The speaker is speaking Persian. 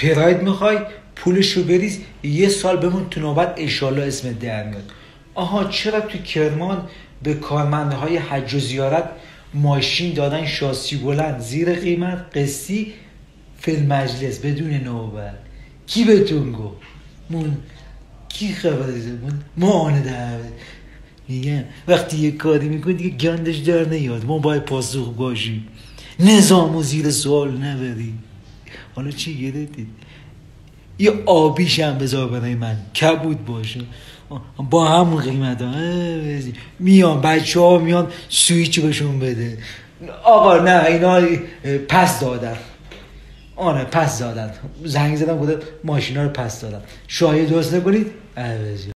پراید می‌خوای پولش رو بریز یه سال بمون تو نوبت اشالله اسم در میاد. آها چرا تو کرمان به کارمنده های حج و زیارت ماشین دادن شاسی بلند زیر قیمت قسطی فیلم مجلس بدون نوبت؟ کی بهتون گفت؟ مون کی خبر من ما آن میگم وقتی یه کاری می‌کنی دیگه گندش در نیاد. ما باید پاسخ باشیم. نظام و زیر سوال نبری حالا چی گرفتید یه آبیش هم بذار برای من. کبود باشه. با همون قیمت ها. میان بچه ها میان سویچ بهشون بده. آقا نه اینا پس دادن. آره پس دادن. زنگ زدم بوده ماشینا رو پس دادن. شاهی درست نکنید؟